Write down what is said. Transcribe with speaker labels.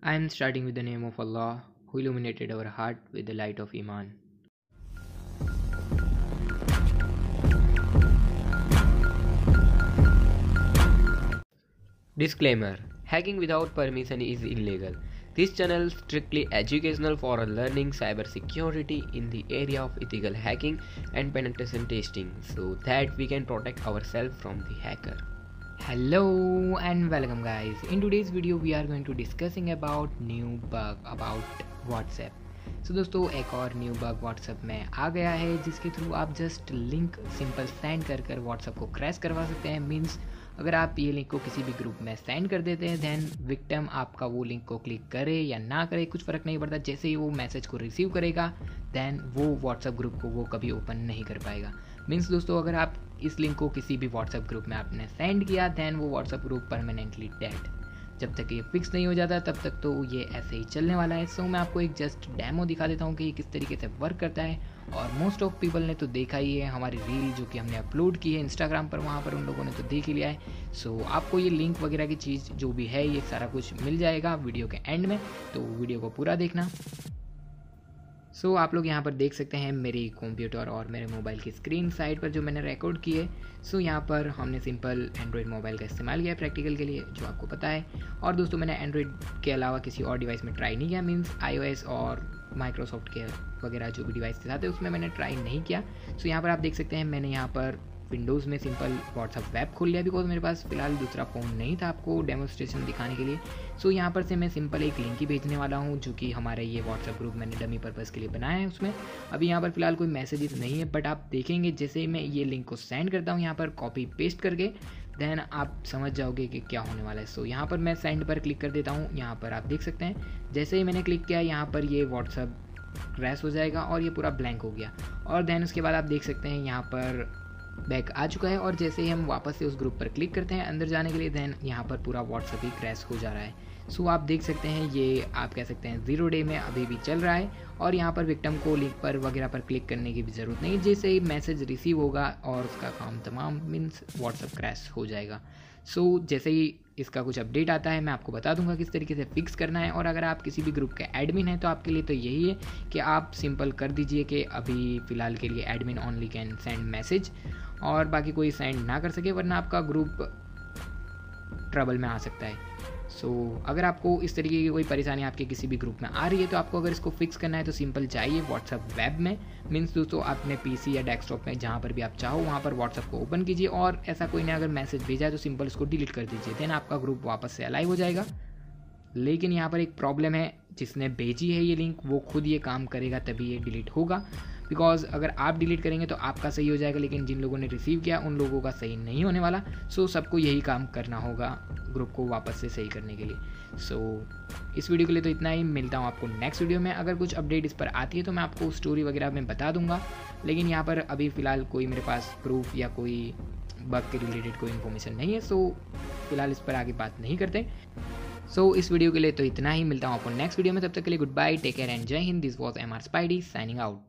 Speaker 1: I am starting with the name of Allah, who illuminated our heart with the light of Iman. Disclaimer Hacking without permission is illegal. This channel is strictly educational for learning cybersecurity in the area of ethical hacking and penetration testing so that we can protect ourselves from the hacker.
Speaker 2: Hello and welcome guys. In today's video we are going to discussing about new bug about WhatsApp. So so, दोस्तों एक और new bug WhatsApp में आ गया है जिसके through आप just link simple send कर कर व्हाट्सएप को क्रैश करवा सकते हैं मीन्स अगर आप ये लिंक को किसी भी ग्रुप में सेंड कर देते हैं देन विक्टम आपका वो लिंक को क्लिक करे या ना करे कुछ फ़र्क नहीं पड़ता जैसे ही वो मैसेज को रिसीव करेगा देन वो व्हाट्सअप ग्रुप को वो कभी ओपन नहीं कर पाएगा मीन्स दोस्तों अगर आप इस लिंक को किसी भी व्हाट्सएप ग्रुप में आपने सेंड किया दैन वो व्हाट्सएप ग्रुप परमानेंटली डेड जब तक ये फिक्स नहीं हो जाता तब तक तो ये ऐसे ही चलने वाला है। सो मैं आपको एक जस्ट डैमो दिखा देता हूँ कि ये किस तरीके से वर्क करता है। और मोस्ट ऑफ़ पीपल ने तो देखा ही है हमारी रील जो कि हमने अपलोड की है इंस्टाग्राम पर वहाँ पर उन लोगों ने तो देख ही लिया है। सो so, आपको ये लिंक वगैरह की चीज़ जो भी है ये सारा कुछ मिल जाएगा वीडियो के एंड में। तो वीडियो को पूरा देखना। सो आप लोग यहाँ पर देख सकते हैं मेरी कंप्यूटर और मेरे मोबाइल की स्क्रीन साइड पर जो मैंने रिकॉर्ड किए। सो यहाँ पर हमने सिंपल एंड्रॉयड मोबाइल का इस्तेमाल किया प्रैक्टिकल के लिए जो आपको पता है। और दोस्तों मैंने एंड्रॉयड के अलावा किसी और डिवाइस में ट्राई नहीं किया। मीन्स आई और माइक्रोसॉफ्ट के वगैरह जो भी डिवाइस के साथ है उसमें मैंने ट्राई नहीं किया। सो so, यहाँ पर आप देख सकते हैं मैंने यहाँ पर विंडोज़ में सिंपल व्हाट्सअप वेब खोल लिया बिकॉज़ मेरे पास फ़िलहाल दूसरा फ़ोन नहीं था आपको डेमोस्ट्रेशन दिखाने के लिए। सो यहाँ पर से मैं सिंपल एक लिंक ही भेजने वाला हूँ जो कि हमारे ये व्हाट्सअप ग्रुप मैंने डमी पर्पज़ के लिए बनाया है उसमें। अभी यहाँ पर फ़िलहाल कोई मैसेजेस नहीं है बट आप देखेंगे जैसे ही मैं ये लिंक को सेंड करता हूँ यहाँ पर कॉपी पेस्ट करके देन आप समझ जाओगे कि क्या होने वाला है। सो so, यहाँ पर मैं सेंड पर क्लिक कर देता हूँ यहाँ पर आप देख सकते हैं। जैसे ही मैंने क्लिक किया यहाँ पर ये व्हाट्सअप क्रैश हो जाएगा और ये पूरा ब्लैंक हो गया। और देन उसके बाद आप देख सकते हैं यहाँ पर बैक आ चुका है और जैसे ही हम वापस से उस ग्रुप पर क्लिक करते हैं अंदर जाने के लिए देन यहाँ पर पूरा व्हाट्सअप ही क्रैश हो जा रहा है। सो आप देख सकते हैं ये आप कह सकते हैं ज़ीरो डे में अभी भी चल रहा है और यहाँ पर विक्टम को लिंक पर वगैरह पर क्लिक करने की भी ज़रूरत नहीं जैसे ही मैसेज रिसीव होगा और उसका काम तमाम मीन्स व्हाट्सअप क्रैश हो जाएगा। सो so, जैसे ही इसका कुछ अपडेट आता है मैं आपको बता दूँगा किस तरीके से फिक्स करना है और अगर आप किसी भी ग्रुप के एडमिन हैं तो आपके लिए तो यही है कि आप सिंपल कर दीजिए कि अभी फ़िलहाल के लिए admin only can send message और बाकी कोई सेंड ना कर सके वरना आपका ग्रुप ट्रबल में आ सकता है। सो so, अगर आपको इस तरीके की कोई परेशानी आपके किसी भी ग्रुप में आ रही है तो आपको अगर इसको फिक्स करना है तो सिंपल जाइए व्हाट्सअप वेब में। मीन्स दोस्तों अपने पीसी या डेस्कटॉप में जहाँ पर भी आप चाहो वहाँ पर व्हाट्सअप को ओपन कीजिए और ऐसा कोई ने अगर मैसेज भेजा है तो सिंपल इसको डिलीट कर दीजिए। देन आपका ग्रुप वापस से अलाइव हो जाएगा। लेकिन यहाँ पर एक प्रॉब्लम है जिसने भेजी है ये लिंक वो खुद ये काम करेगा तभी ये डिलीट होगा। बिकॉज़ अगर आप डिलीट करेंगे तो आपका सही हो जाएगा लेकिन जिन लोगों ने रिसीव किया उन लोगों का सही नहीं होने वाला। सो सबको यही काम करना होगा। ग्रुप को वापस से सही करने के लिए। सो so, इस वीडियो के लिए तो इतना ही। मिलता हूँ आपको नेक्स्ट वीडियो में। अगर कुछ अपडेट इस पर आती है तो मैं आपको स्टोरी वगैरह में बता दूँगा। लेकिन यहाँ पर अभी फ़िलहाल कोई मेरे पास प्रूफ या कोई बग के रिलेटेड कोई इन्फॉर्मेशन नहीं है। सो so, फ़िलहाल इस पर आगे बात नहीं करते। सो so, इस वीडियो के लिए तो इतना ही। मिलता हूँ आपको नेक्स्ट वीडियो में। तब तक के लिए good bye take care and जय Hind. This was M R Spidey signing out